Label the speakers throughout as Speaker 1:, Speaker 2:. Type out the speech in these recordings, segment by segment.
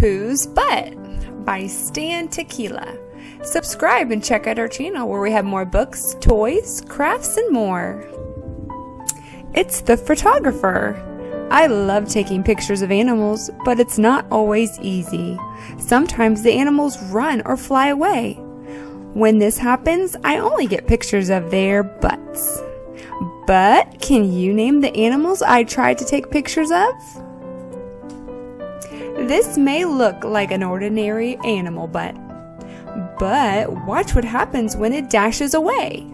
Speaker 1: Whose Butt by Stan Tekiela. Subscribe and check out our channel where we have more books, toys, crafts, and more. It's the photographer. I love taking pictures of animals, but it's not always easy. Sometimes the animals run or fly away. When this happens, I only get pictures of their butts. But can you name the animals I tried to take pictures of? This may look like an ordinary animal butt, but watch what happens when it dashes away.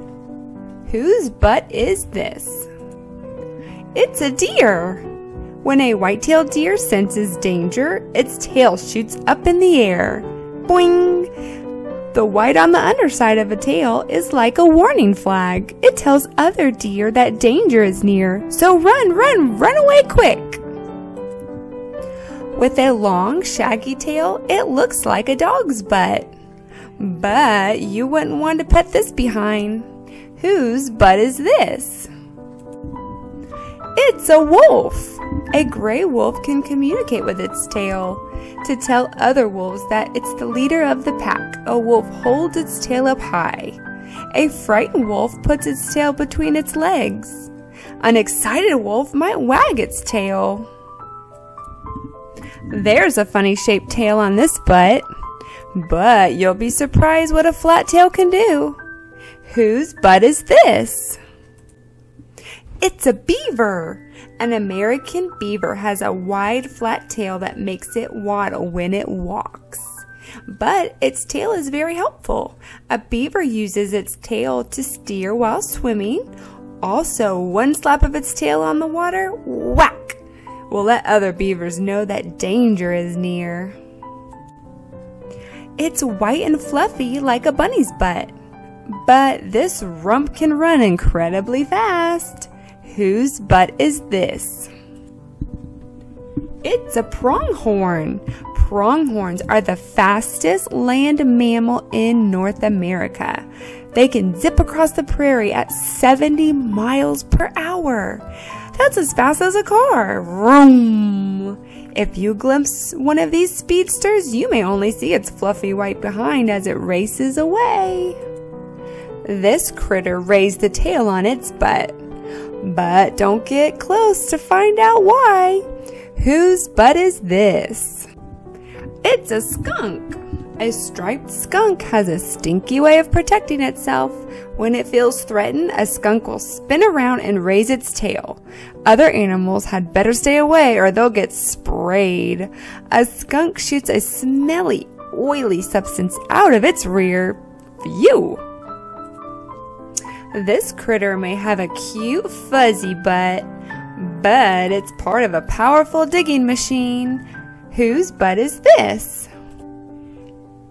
Speaker 1: Whose butt is this? It's a deer. When a white-tailed deer senses danger, its tail shoots up in the air. Boing! The white on the underside of a tail is like a warning flag. It tells other deer that danger is near. So run, run, run away quick! With a long, shaggy tail, it looks like a dog's butt. But you wouldn't want to pet this behind. Whose butt is this? It's a wolf. A gray wolf can communicate with its tail. To tell other wolves that it's the leader of the pack, a wolf holds its tail up high. A frightened wolf puts its tail between its legs. An excited wolf might wag its tail. There's a funny shaped tail on this butt. But you'll be surprised what a flat tail can do. Whose butt is this? It's a beaver. An American beaver has a wide flat tail that makes it waddle when it walks. But its tail is very helpful. A beaver uses its tail to steer while swimming. Also, one slap of its tail on the water, whack, will let other beavers know that danger is near. It's white and fluffy like a bunny's butt. But this rump can run incredibly fast. Whose butt is this? It's a pronghorn. Pronghorns are the fastest land mammal in North America. They can zip across the prairie at 70 miles per hour. That's as fast as a car. Vroom. If you glimpse one of these speedsters, you may only see its fluffy white behind as it races away. This critter raised the tail on its butt. But don't get close to find out why. Whose butt is this? It's a skunk. A striped skunk has a stinky way of protecting itself. When it feels threatened, a skunk will spin around and raise its tail. Other animals had better stay away or they'll get sprayed. A skunk shoots a smelly, oily substance out of its rear view. This critter may have a cute fuzzy butt, but it's part of a powerful digging machine. Whose butt is this?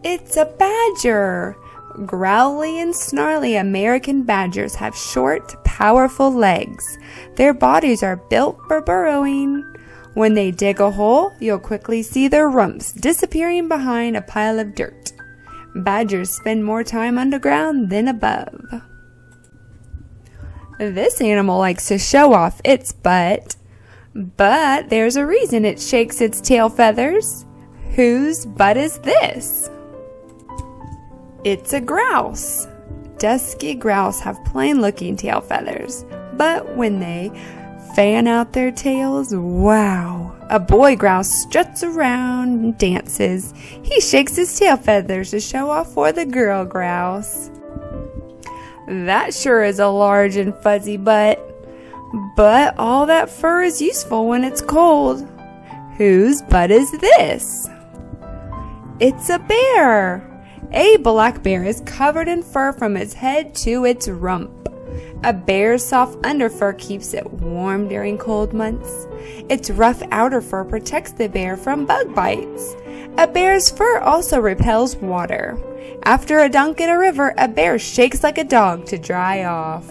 Speaker 1: It's a badger. Growly and snarly American badgers have short, powerful legs. Their bodies are built for burrowing. When they dig a hole, you'll quickly see their rumps disappearing behind a pile of dirt. Badgers spend more time underground than above. This animal likes to show off its butt, but there's a reason it shakes its tail feathers. Whose butt is this? It's a grouse. Dusky grouse have plain looking tail feathers, but when they fan out their tails, wow! A boy grouse struts around and dances. He shakes his tail feathers to show off for the girl grouse. That sure is a large and fuzzy butt. But all that fur is useful when it's cold. Whose butt is this? It's a bear. A black bear is covered in fur from its head to its rump. A bear's soft underfur keeps it warm during cold months. Its rough outer fur protects the bear from bug bites. A bear's fur also repels water. After a dunk in a river, a bear shakes like a dog to dry off.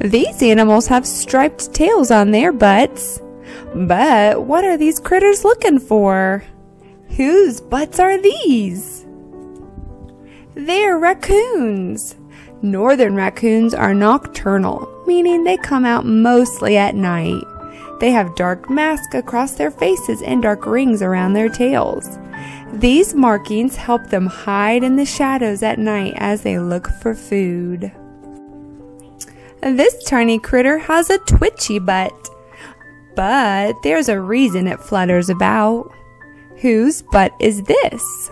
Speaker 1: These animals have striped tails on their butts. But what are these critters looking for? Whose butts are these? They're raccoons. Northern raccoons are nocturnal, meaning they come out mostly at night. They have dark masks across their faces and dark rings around their tails. These markings help them hide in the shadows at night as they look for food. This tiny critter has a twitchy butt, but there's a reason it flutters about. Whose butt is this?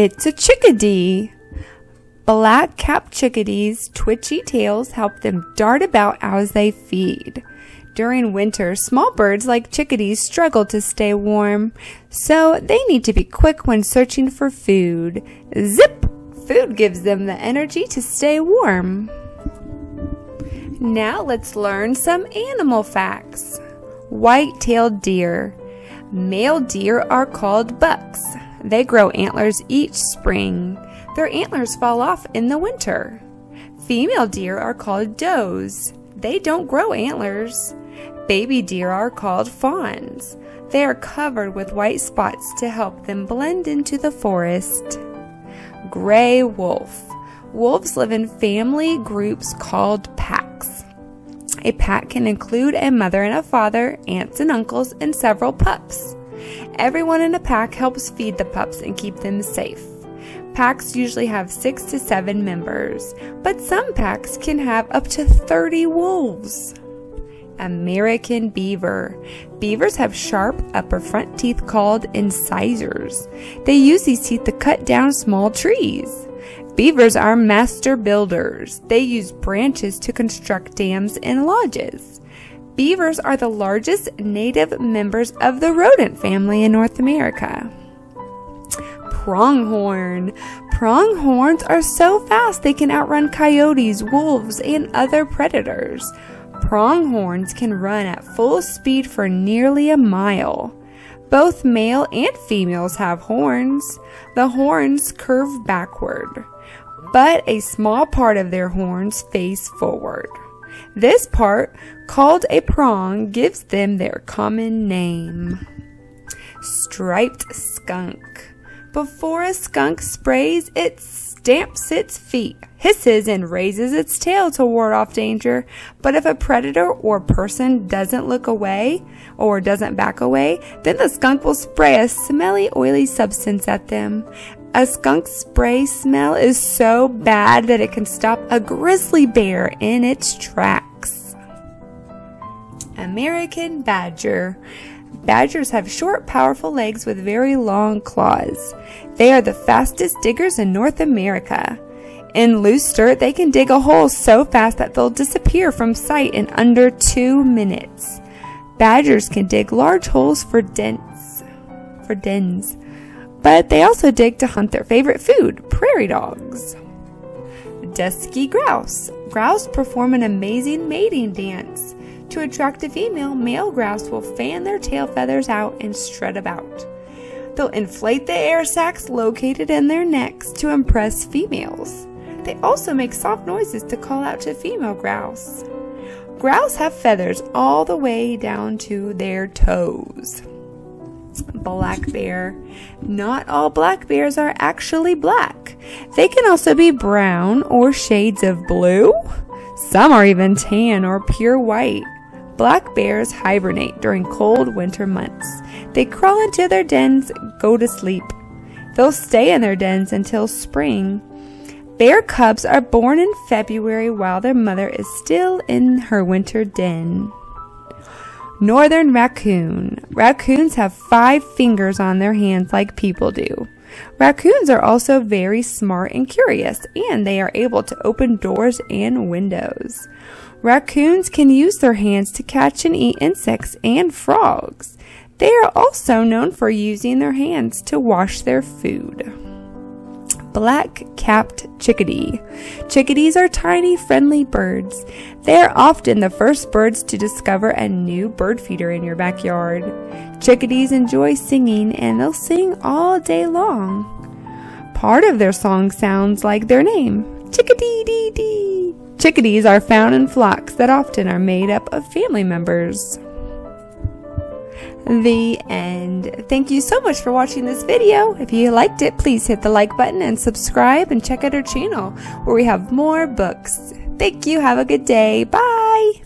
Speaker 1: It's a chickadee. Black capped chickadees' twitchy tails help them dart about as they feed. During winter, small birds like chickadees struggle to stay warm, so they need to be quick when searching for food. Zip! Food gives them the energy to stay warm. Now let's learn some animal facts. White-tailed deer. Male deer are called bucks. They grow antlers each spring. Their antlers fall off in the winter. Female deer are called does. They don't grow antlers. Baby deer are called fawns. They are covered with white spots to help them blend into the forest. Gray wolf. Wolves live in family groups called packs. A pack can include a mother and a father, aunts and uncles, and several pups. Everyone in a pack helps feed the pups and keep them safe. Packs usually have six to seven members, but some packs can have up to 30 wolves. American beaver. Beavers have sharp upper front teeth called incisors. They use these teeth to cut down small trees. Beavers are master builders. They use branches to construct dams and lodges. Beavers are the largest native members of the rodent family in North America pronghorn. Pronghorns are so fast they can outrun coyotes, wolves, and other predators. Pronghorns can run at full speed for nearly a mile. Both male and females have horns. The horns curve backward, but a small part of their horns face forward. This part, called a prong, gives them their common name. Striped skunk. Before a skunk sprays, it stamps its feet, hisses, and raises its tail to ward off danger. But if a predator or person doesn't look away or doesn't back away, then the skunk will spray a smelly, oily substance at them. A skunk spray smell is so bad that it can stop a grizzly bear in its tracks. American Badger. Badgers have short, powerful legs with very long claws. They are the fastest diggers in North America. In loose dirt, they can dig a hole so fast that they'll disappear from sight in under two minutes. Badgers can dig large holes for dens, for dens, but they also dig to hunt their favorite food, prairie dogs. Dusky grouse. Grouse perform an amazing mating dance. To attract a female, male grouse will fan their tail feathers out and strut about. They'll inflate the air sacs located in their necks to impress females. They also make soft noises to call out to female grouse. Grouse have feathers all the way down to their toes. Black bear. Not all black bears are actually black. They can also be brown or shades of blue. Some are even tan or pure white. Black bears hibernate during cold winter months. They crawl into their dens, go to sleep. They'll stay in their dens until spring. Bear cubs are born in February while their mother is still in her winter den. Northern raccoon. Raccoons have five fingers on their hands like people do. Raccoons are also very smart and curious, and they are able to open doors and windows. Raccoons can use their hands to catch and eat insects and frogs. They are also known for using their hands to wash their food. Black capped chickadee. Chickadees are tiny, friendly birds. They are often the first birds to discover a new bird feeder in your backyard. Chickadees enjoy singing and they'll sing all day long. Part of their song sounds like their name, chickadee dee dee. Chickadees are found in flocks that often are made up of family members. The end. Thank you so much for watching this video. If you liked it, please hit the like button and subscribe and check out our channel where we have more books. Thank you. Have a good day. Bye.